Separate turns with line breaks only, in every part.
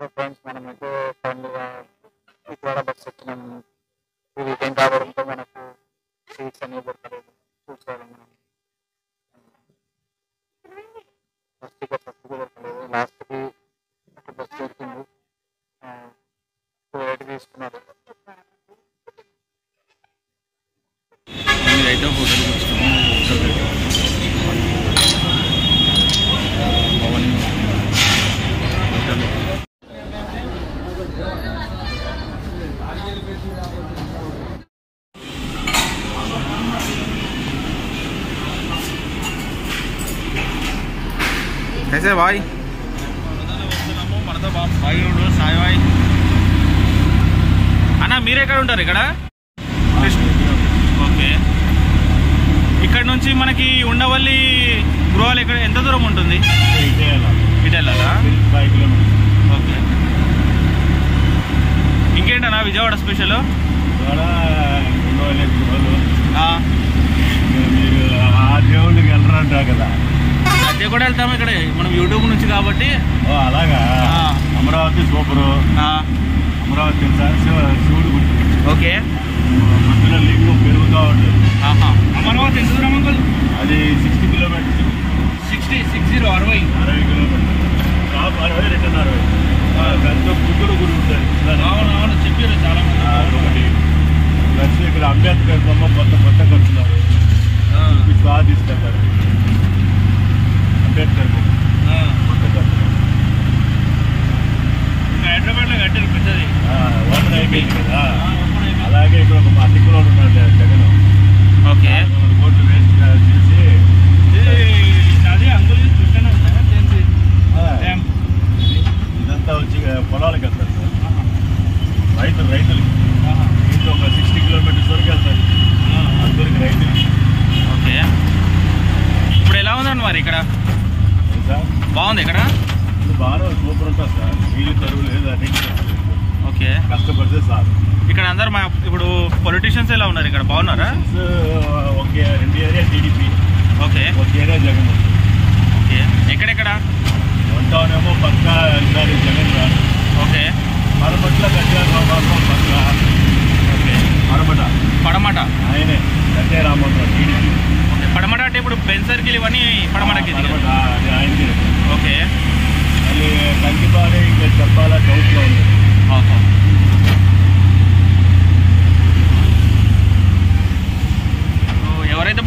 So friends మనం అయితే ఫైనల్గా విజయవాడ బస్ ఎక్కినాం ఈ వీకెండ్ రావడంతో మనకు సీట్స్ అనేవి దొరకలేదు చూసుకోవాలి మనం బస్ టికెట్ ఫస్ట్ దొరకలేదు లాస్ట్కి ఒక బస్ దొరికింది టూ ఎయిట్ తీసుకున్నారు
అయితే భాయ్ అన్న మీరు ఎక్కడ ఉంటారు ఇక్కడ? ఓకే. ఇక్కడ నుంచి మనకి ఉండవల్లి గృహాలు ఎక్కడ ఎంత దూరం ఉంటుంది? ఇటెళ్ళాలా ఓకే. ఇంకేంటన్నా విజయవాడ స్పెషల్?
దేవుడికి వెళ్ళరంటా కదా.
అదే కూడా వెళ్తాం ఇక్కడ. మనం యూట్యూబ్ నుంచి కాబట్టి.
ఓ అలాగా. అమరావతి సూపరు. అమరావతి తెలుసా? శివుడు
ఓకే.
మధ్యలో లింగం ఉంటుంది
ఆహా అమరావతి ఎంత దూరం అంకుల్
అది sixty kilometres
sixty six zero అరవై
అరవై కిలోమీటర్స్ టాప్ అరవై రిటర్న్ అరవై ఆ, పెద్ద బుద్ధుడు గుడి ఉంటుంది
అవును అవును చెప్పారు చాలా మంది
ఆ, ఒకటి ప్లస్ ఇక్కడ అంబేద్కర్ బొమ్మ కొత్త కొత్త కడుతున్నారు
ఆ,
ఇది బాగా తీసుకెళ్తారు అంబేద్కర్ బొమ్మ
ఆ.
కొత్త కడుతున్నారు
ఇంకా హైదరాబాద్లో కట్టారు పెద్దది
ఓపెన్ అయిపోయింది కదా
ఆ, open అయిపోయింది.
అలాగే టిక్కులో ఉన్నాడు జగన్
ఓకే
కోట్లు వేస్ట్ చేసి
అది అంకుల్ చూస్తూనే
ఇదంతా వచ్చి పొలాలకు వెళ్తారు సార్. రైతులు రైతులకి. ఇంట్లో ఒక సిక్స్టీ కిలోమీటర్స్ వరకు వెళ్తారు. అందరికి రైతులకి
ఓకే ఇప్పుడు ఎలా ఉందండి మరి ఇక్కడ బాగుంది ఇక్కడ
బాగా సూపర్ ఉంటుంది సార్ నీళ్ళు కరువు లేదు అన్నింటి
ఓకే
కష్టపడితే సార్
ఇక్కడ అందరు మా ఇప్పుడు పొలిటీషియన్స్ ఎలా ఉన్నారు ఇక్కడ? బాగున్నారా?
ఒక రెండు ఏరియా టీడీపీ
ఓకే
ఒక ఏరియా జగన్
ఓకే ఎక్కడెక్కడ?
వన్ టౌన్ ఏమో పక్క జగన్
ఓకే
పక్క.
ఓకే పడమట.
ఆయనే టీడీపీ
ఓకే పడమట అంటే ఇప్పుడు బెన్ సర్కిల్ ఇవన్నీ పడమటకి ఓకే
మళ్ళీ కంకిపాడి ఇంకా చెప్పాలా డౌట్లో ఉంది.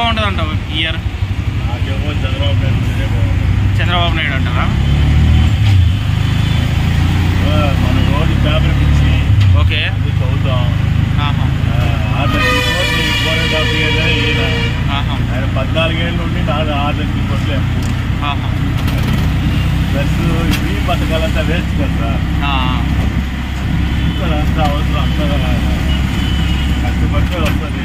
బాగుంటుంది అంటావు ఇయర్
చంద్రబాబు నాయుడు
చంద్రబాబు నాయుడు అంటారా?
మన పేపర్
ఓకే.
చదువుతాం. ఆయన పద్నాలుగేళ్ళ నుండి నాలుగు ప్లస్ ఈ పథకాలంతా వేస్ట్ కదా.
ఆ,
అంతా అవసరం అంతా కష్టపడితే వస్తుంది.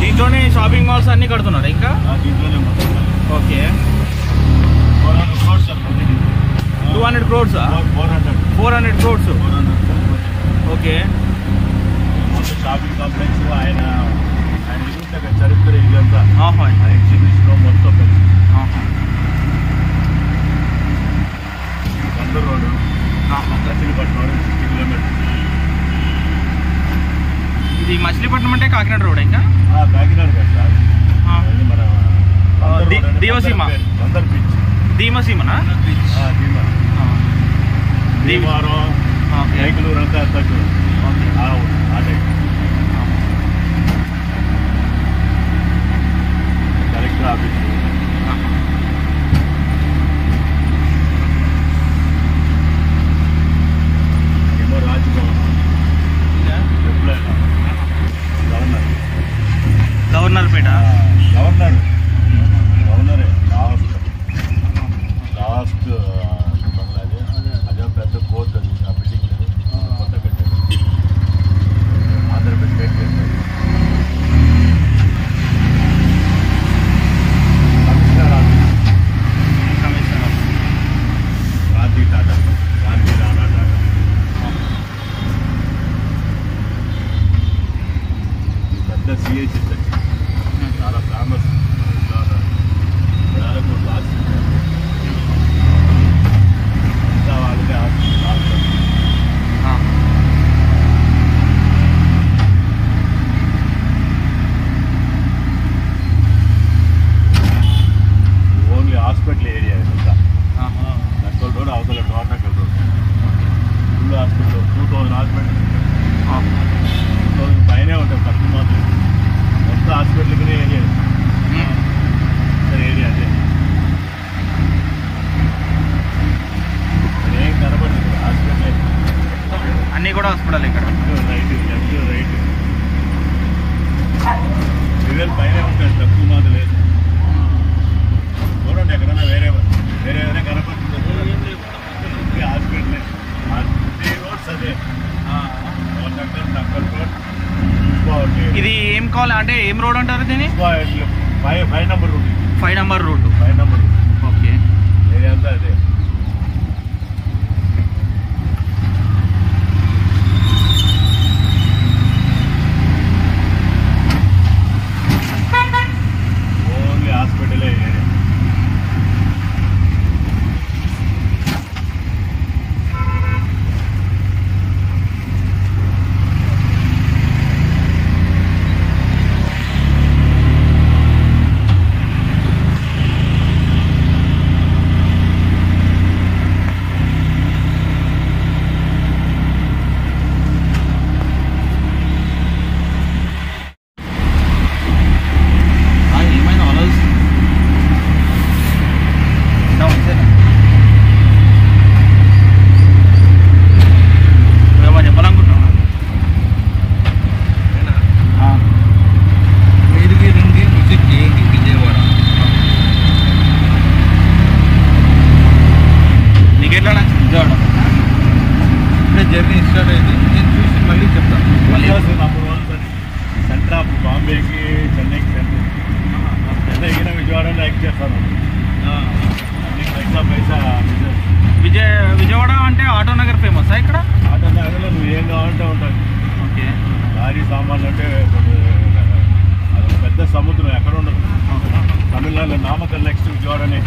దీంట్లోనే షాపింగ్ మాల్స్ అన్ని కడుతున్నారు ఇంకా
ఆ దీంట్లోనే మొత్తం
ఓకే
ఫోర్ హండ్రెడ్ క్రోర్స్ అనుకోండి two hundred crores
four
hundred four
hundred
crores
శనివారం
బైకులు అంతా తగ్గు అదే collector office governor Governorpet governor లేదు. చూడండి ఎక్కడైనా వేరే వేరే కనపడుతుంది హాస్పిటల్. రోడ్స్ అదే.
ఇది ఏం కావాలి? అంటే ఏం రోడ్ అంటారు దీన్ని?
Five five number road
five number road
five number road
okay
area అంతా అదే ఓన్లీ హాస్పిటలే ఏరియా
ఏమైనా ఆలోచిస్తుంది ఏమో చెప్పాలనుకుంటున్నా
ఐదుగురు నుండి విజిట్ చేయండి విజయవాడ
నీకు ఎట్లా నచ్చింది విజయవాడ
ఇప్పుడే జర్నీ స్టార్ట్ అయింది. నేను చూసి మళ్ళీ చెప్తాను
సెంటర్ ఆఫ్ బాంబేకి చెన్నైకి సెంటర్ చెన్నైకి విజయవాడ లైక్ చేస్తాను. పైసా పైసా.
విజయ విజయవాడ అంటే ఆటో నగర్ ఫేమస్ ఇక్కడ?
ఆటో నగర్లో నువ్వు ఏం కావాలంటే ఉంటుంది
ఓకే.
లారీ సామాన్లు అంటే అది పెద్ద సముద్రం ఎక్కడ ఉండదు. తమిళనాడులో నామకల్ నెక్స్ట్ విజయవాడనే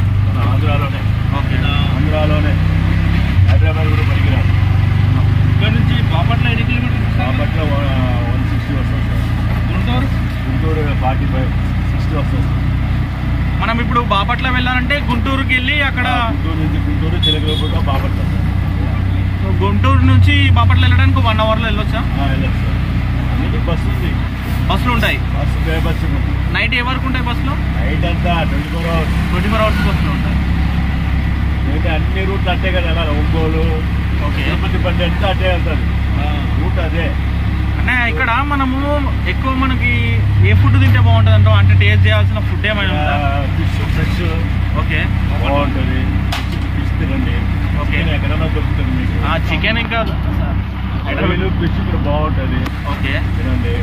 ఆంధ్రాలోనే.
ఓకే.
ఆంధ్రాలోనే. హైదరాబాద్ కూడా పనికిరాదు.
ఇక్కడ నుంచి బాపట్ల ఎన్ని కిలోమీటర్స్
బాపట్ల వన్ సిక్స్టీ వస్తుంది sir.
Guntur?
Guntur forty five sixty వస్తుంది
మనం ఇప్పుడు బాపట్ల వెళ్ళాలంటే గుంటూరుకి వెళ్ళి అక్కడ
గుంటూరు నుంచి గుంటూరు చిలకలపూట బాపట్ల సార్.
గుంటూరు నుంచి బాపట్ల వెళ్ళడానికి వన్ అవర్లో వెళ్ళొచ్చా?
వెళ్ళొచ్చు సార్. అన్నిటి బస్సు ఉంది.
బస్సులు ఉంటాయి.
బస్సు బస్సు
నైట్ ఏ వరకు ఉంటాయి బస్సులు?
నైట్ అంతా twenty four hours.
Twenty four hours బస్సులు ఉంటాయి.
అన్ని రూట్లు అట్టే కదా ఒంగోలు తిరుపతి బండి అంతా అట్టే వెళ్తుంది రూట్ అదే.
అంటే ఇక్కడ మనము ఎక్కువ మనకి ఏ ఫుడ్ తింటే బాగుంటుంది అంటావు అంటే టేస్ట్ చేయాల్సిన ఫుడ్ ఏమైనా ఉందా?
Fish fresh.
ఓకే.
బాగుంటుంది. ఫిష్ తినండి.
ఓకే.
చికెన్ ఎక్కడైనా దొరుకుతుంది మీకు.
ఆ చికెన్ ఇంకా
అడవిలో ఫిష్ కూడా బాగుంటుంది.
ఓకే.
తినండి.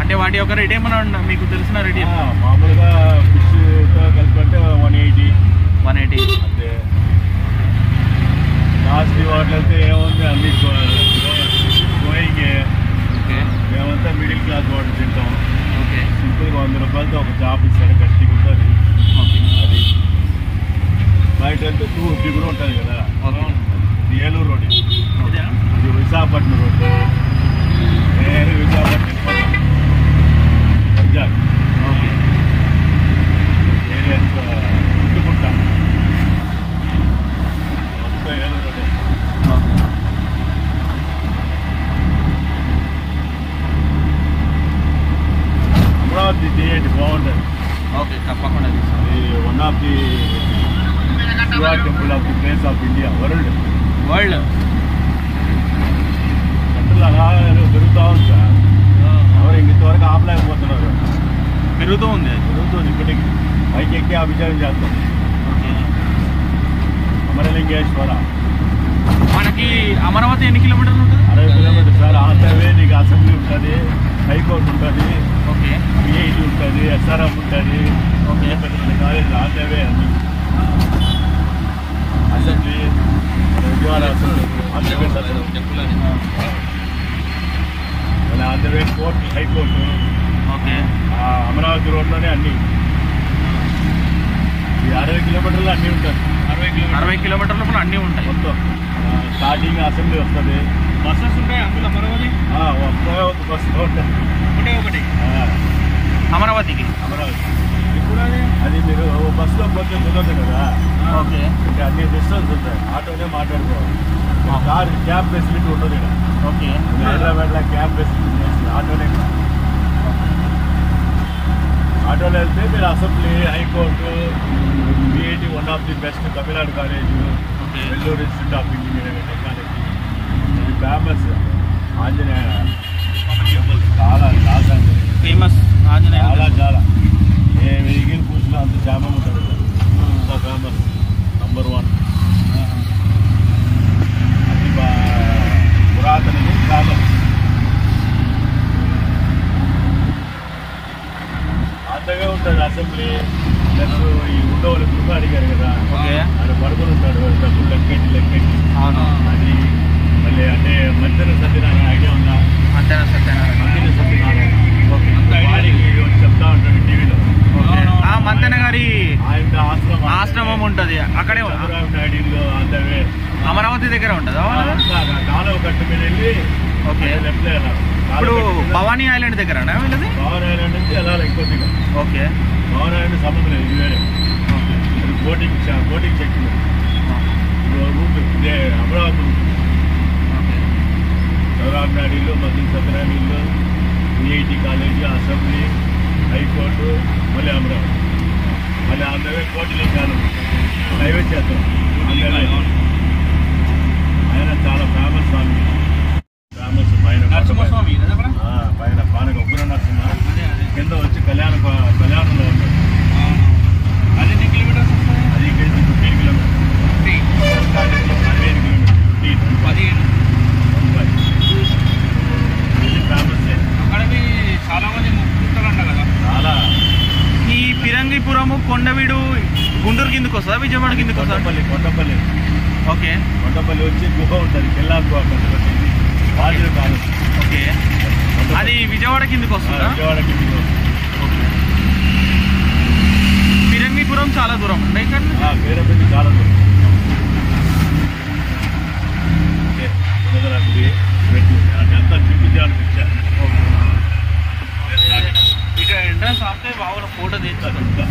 అంటే వాటి యొక్క రేట్ ఏమైనా ఉందా? మీకు తెలిసిన రేట్
ఆ, మామూలుగా ఫిష్తో కలిపి అంటే వన్ ఎయిటీ.
One eighty.
అంతే కాస్ట్లీ వాటర్ అయితే ఏముంది అన్ని గోయింగ్
ఓకే
మేమంతా మిడిల్ క్లాస్ వాటర్ తింటాం
ఓకే
సింపుల్గా వంద రూపాయలతో ఒక జాబ్ ఇస్తాడు గట్టిగా ఉంటుంది
ఓకే
అది బయట వెళ్తే టూ ఫిఫ్టీ కూడా ఉంటుంది కదా
ఓకే
ఇది ఏలూరు రోడ్ ఇది
ఇదేనా?
ఇది విశాఖపట్నం రోడ్ నేను విశాఖపట్నం వెళ్ళిపోతాను. వైజాగ్
ఓకే
ఏరియా చుట్టుకుంటా మొత్తం ఏలూరు రోడ్
ఓకే
అమరావతి చేయండి బాగుంటుంది
ఓకే తప్పకుండా తీసుకో
ఇది one of the Shiva temple of the place of India world
world
central అలా పెరుగుతూ ఉంది సార్ ఎవరు ఇంతవరకు ఆపలేకపోతున్నారు
పెరుగుతూ ఉంది అది
పెరుగుతుంది ఇప్పటికి పైకి ఎక్కి అభిషేకం చేస్తాం
ఓకే
అమరలింగేశ్వర
మనకి అమరావతి ఎన్ని కిలోమీటర్లు ఉంటుంది
అరవై కిలోమీటర్ సార్ ఆంధ్రవే నీకు అసెంబ్లీ ఉంటుంది హైకోర్టు ఉంటుంది
ఓకే
పిఐటి ఉంటుంది ఎస్ఆర్ఎఫ్ ఉంటుంది
ఓకే
పెద్ద పెద్ద కాలేజ్ ఆంధ్రవే అన్ని assembly Vijayawada assembly Andhra Pradesh
assembly temple అని
మన ఆంధ్రప్రదేశ్ కోర్టు హైకోర్టు
ఓకే
ఆ అమరావతి రోడ్లోనే అన్ని. అరవై కిలోమీటర్లు అన్నీ ఉంటాయి.
అరవై కిలోమీటర్
అరవై కిలోమీటర్ల లోపల అన్నీ ఉంటాయి.
మొత్తం. స్టార్టింగ్ అసెంబ్లీ వస్తుంది.
బస్సెస్ ఉంటాయి అందులో అమరావతి?
ఒక బస్సు
ఒకటే ఒకటి.
ఆ,
అమరావతికి?
అమరావతి. అది? మీరు బస్సులో పోతే కుదరదు కదా.
ఓకే.
ఇంకా అన్ని డిస్టెన్స్ ఉంటాయి. ఆటోనే మాట్లాడుకోవాలి. కార్ క్యాబ్ ఫెసిలిటీ ఉంటుంది ఇక్కడ.
ఓకే.
హైదరాబాద్లో క్యాబ్ ఫెసిలిటీ ఆటోనే కాదు. ఆటోలో వెళ్తే మీరు assembly high court BIT one of the best
Tamil Nadu
college okay Vellore institute of engineering and technology famous Anjaneya temple చాలా చాలా
ఫేమస్ ఆంజనేయ
చాలా చాలా ఏ వెయ్యి పూసిన అంత చాలా ఉంటుంది అంత ఫేమస్ నంబర్ వన్ అది బా పురాతనది ఫేమస్ అంతగా ఉంటుంది అసెంబ్లీ ప్లస్ ఈ ఉండవల్లి కృప అడిగారు కదా.
ఓకే.
ఆయన పడుకుని ఉంటాడు. డబ్బులు లెక్కెట్టి లెక్కెట్టి
అవును.
అది మళ్ళీ అంటే సత్యనారాయణ ఐడియా ఉందా?
సత్యనారాయణ.
చెప్తా ఉంటాడు టీవీలో.
మంతెన గారి
ఆశ్రమం
ఉంటది. అక్కడే అమరావతి దగ్గర ఉంటుందా? వాళ్ళది?
కాలువ కట్టు మీద వెళ్ళి
ఓకే. ఇప్పుడు భవానీ ఐలాండ్ దగ్గర
ఐలాండ్ నుంచి వెళ్ళాలి ఇంకొద్దిగా.
ఓకే.
ఐలాండ్ సంబంధం లేదు ఇది వేరే బోటింగ్ బోటింగ్ చెక్కింది రూట్ ఇదే అమరావతి. ఇల్లు మధ్య సత్యనారాయణ ఇల్లు విఐటి కాలేజీ అసెంబ్లీ హైకోర్టు మళ్ళీ అమరావతి. మళ్ళీ అందరూ కోటి లింగాలు హైవే చేద్దాం ఆయన చాలా ఫేమస్ స్వామి ఫేమస్ పైన
నరసింహస్వామి కదా అక్కడ?
ఆ, పైన పానక ఉగ్ర నరసింహ
అదే అదే
కింద వచ్చి కళ్యాణ కళ్యాణంలో ఉంటాడు
అది ఎన్ని కిలోమీటర్స్ వస్తుంది
అది ఇక్కడ నుంచి ఫిఫ్టీన్ కిలోమీటర్స్ పదిహేను కిలోమీటర్స్ ఫిఫ్టీన్
పదిహేను
ఇది ఫేమస్
అక్కడవి చాలా మంది మొక్కుకుంటారంట కదా
చాలా
ఈ పిరంగిపురము కొండవీడు గుంటూరు కిందకు వస్తుందా విజయవాడ కిందకు వస్తుందా
కొండపల్లి కొండపల్లి.
ఓకే.
కొండపల్లి వచ్చి గుహ ఉంటుంది కిల్లాకు అక్కడ ఇది వాజు కాదు
ఓకే. అది విజయవాడ కిందకు వస్తుందా
విజయవాడకి
పిరంగిపురం చాలా దూరం ఉంది ఇక్కడ నుంచి?
పేరపల్లి చాలా దూరం. ఓకే. ఉన్నదరా గుడి పెట్టు అదంతా చూపించాలని పిచ్చారు
ఇక్కడ ఎంట్రన్స్ ఆపితే బాగా ఫోటో తెచ్చుకుంటాం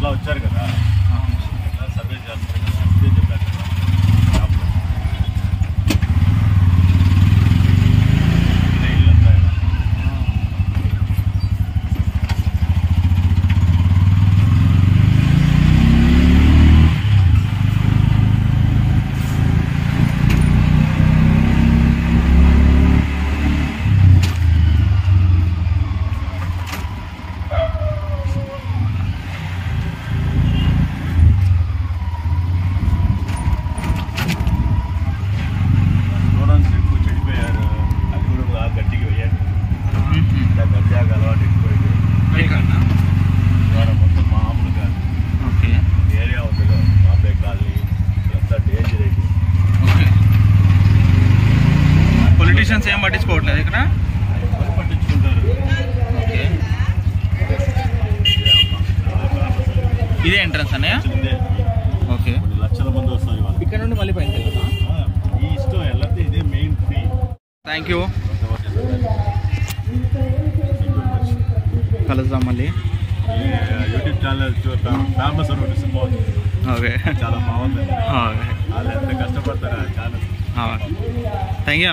ఇట్లా వచ్చారు కదా. ఇట్లా సర్వే చేస్తారు కదా అంతే చెప్పారు కదా కాపులో. ఇదే ఇల్లు అంతా ఇలా. స్టూడెంట్స్ ఎక్కువ చెడిపోయారు అది కూడా బాగా గట్టిగా వేయాలి ఇంకా గడ్డాగా అలవాటు ఎక్కువైంది ఇవాళ మొత్తం మామూలు కాదు
ఓకే
ఏరియా ఉంది కదా బాంబే కాలనీ ఎంత డేంజర్ అయితే
ఓకే పొలిటీషియన్స్ ఏం పట్టించుకోవట్లేదు ఇక్కడ
ఎవరు పట్టించుకుంటారు
ఓకే
ఇదే అమ్మ. చాలా famous అది.
ఇదే ఎంట్రన్స్ అన్నయ్య. ఓకే
లక్షల మంది వస్తారు
ఇక్కడ నుండి మళ్ళీ పైన
ఈ ఇష్టం వెళ్ళతే ఇదే మెయిన్ ఫ్రీ
థ్యాంక్ యూ కలుద్దాం మళ్ళీ.
యూట్యూబ్ ఛానల్ చూద్దాం ఫేమస్ ఉంది.
ఓకే
చాలా బాగుంది. వాళ్ళు ఎంత కష్టపడతారు ఆ ఛానల్
థ్యాంక్ యూ